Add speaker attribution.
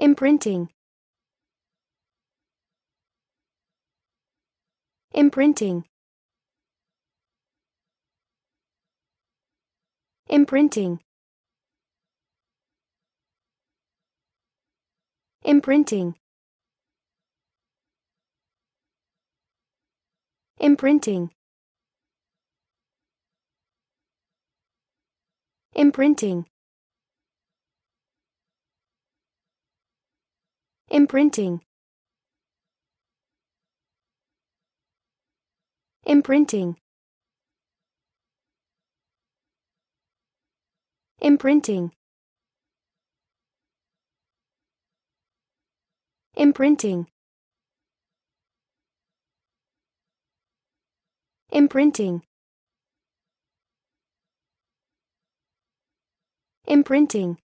Speaker 1: imprinting. Imprinting. Imprinting. Imprinting. Imprinting. Imprinting imprinting. Imprinting. Imprinting. Imprinting. Imprinting. Imprinting